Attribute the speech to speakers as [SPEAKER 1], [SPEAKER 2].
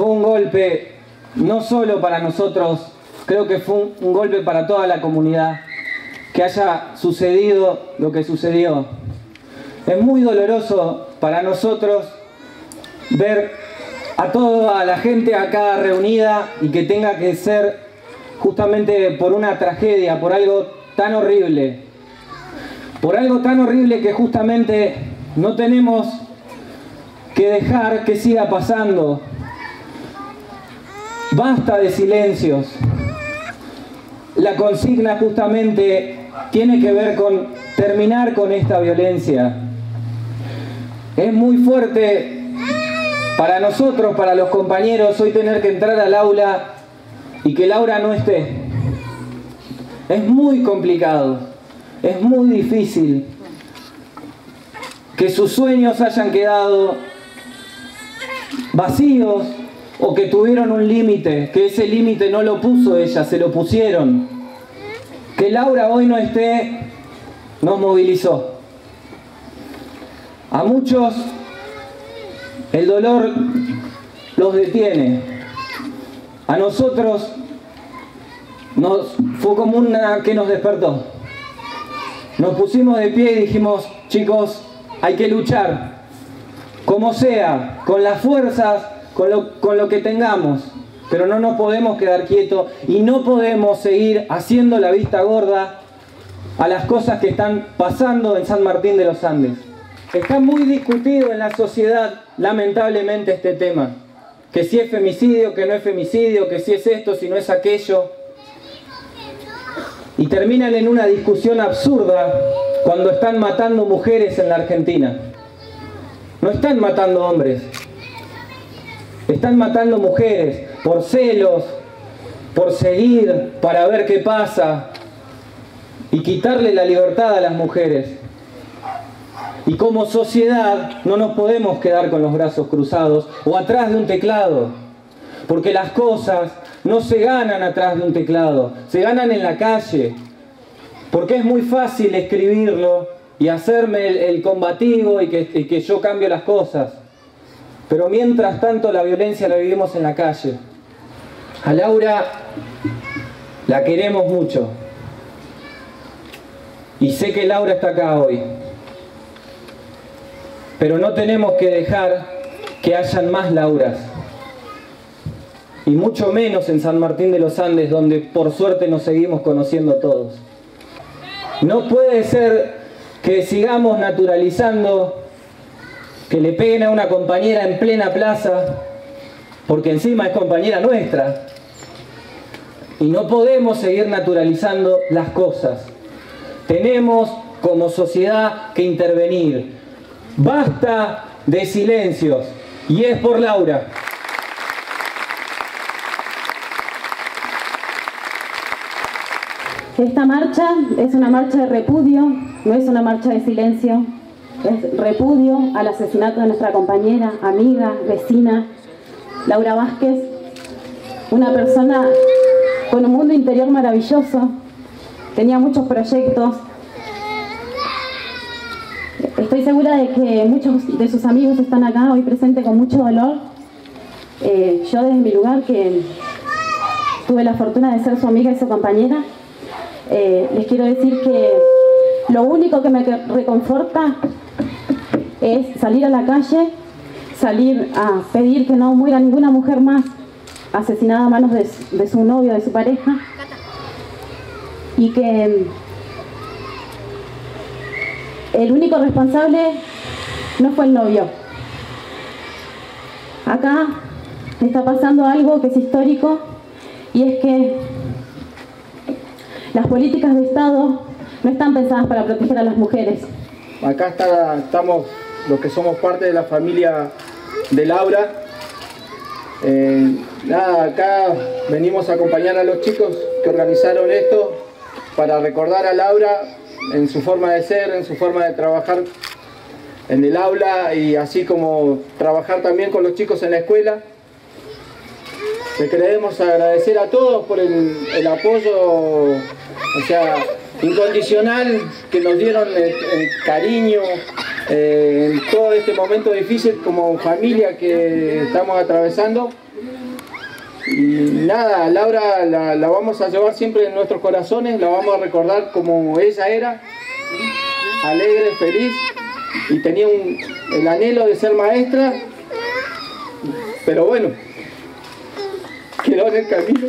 [SPEAKER 1] fue un golpe no solo para nosotros, creo que fue un, golpe para toda la comunidad que haya sucedido lo que sucedió. Es muy doloroso para nosotros ver a toda la gente acá reunida y que tenga que ser justamente por una tragedia, por algo tan horrible. Por algo tan horrible que justamente no tenemos que dejar que siga pasando. Basta de silencios. La consigna justamente tiene que ver con terminar con esta violencia. Es muy fuerte para nosotros, para los compañeros, hoy tener que entrar al aula y que Laura no esté. Es muy complicado, es muy difícil que sus sueños hayan quedado vacíos o que tuvieron un límite, que ese límite no lo puso ella, se lo pusieron. Que Laura hoy no esté nos movilizó. A muchos el dolor los detiene. A nosotros nos fue como una que nos despertó. Nos pusimos de pie y dijimos, chicos, hay que luchar, como sea, con las fuerzas, con lo, con lo que tengamos, pero no nos podemos quedar quietos y no podemos seguir haciendo la vista gorda a las cosas que están pasando en San Martín de los Andes. Está muy discutido en la sociedad, lamentablemente, este tema. Que si es femicidio, que no es femicidio, que si es esto, si no es aquello. Y terminan en una discusión absurda cuando están matando mujeres en la Argentina. No están matando hombres. Están matando mujeres por celos, por seguir, para ver qué pasa y quitarle la libertad a las mujeres. Y como sociedad no nos podemos quedar con los brazos cruzados o atrás de un teclado, porque las cosas no se ganan atrás de un teclado, se ganan en la calle, porque es muy fácil escribirlo y hacerme el, combativo y que, y que yo cambio las cosas. Pero mientras tanto la violencia la vivimos en la calle. A Laura la queremos mucho. Y sé que Laura está acá hoy. Pero no tenemos que dejar que hayan más Lauras. Y mucho menos en San Martín de los Andes, donde por suerte nos seguimos conociendo todos. No puede ser que sigamos naturalizando que le peguen a una compañera en plena plaza, porque encima es compañera nuestra. Y no podemos seguir naturalizando las cosas. Tenemos como sociedad que intervenir. Basta de silencios. Y es por Laura.
[SPEAKER 2] Esta marcha es una marcha de repudio, no es una marcha de silencio, repudio al asesinato de nuestra compañera, amiga, vecina, Laura Vázquez, una persona con un mundo interior maravilloso, tenía muchos proyectos. Estoy segura de que muchos de sus amigos están acá hoy presentes con mucho dolor. Eh, yo desde mi lugar, que tuve la fortuna de ser su amiga y su compañera, eh, les quiero decir que lo único que me reconforta es salir a la calle, salir a pedir que no muera ninguna mujer más asesinada a manos de, su novio, de su pareja, y que el único responsable no fue el novio. Acá está pasando algo que es histórico y es que las políticas de Estado no están pensadas para proteger a las mujeres.
[SPEAKER 3] Acá está, estamos los que somos parte de la familia de Laura. Eh, nada, acá venimos a acompañar a los chicos que organizaron esto para recordar a Laura en su forma de ser, en su forma de trabajar en el aula y así como trabajar también con los chicos en la escuela. Le queremos agradecer a todos por el, apoyo, o sea, incondicional que nos dieron el cariño eh, en todo este momento difícil como familia que estamos atravesando. Y nada, Laura la, la vamos a llevar siempre en nuestros corazones, la vamos a recordar como ella era, alegre, feliz, y tenía un, el anhelo de ser maestra, pero bueno, quedó en el camino.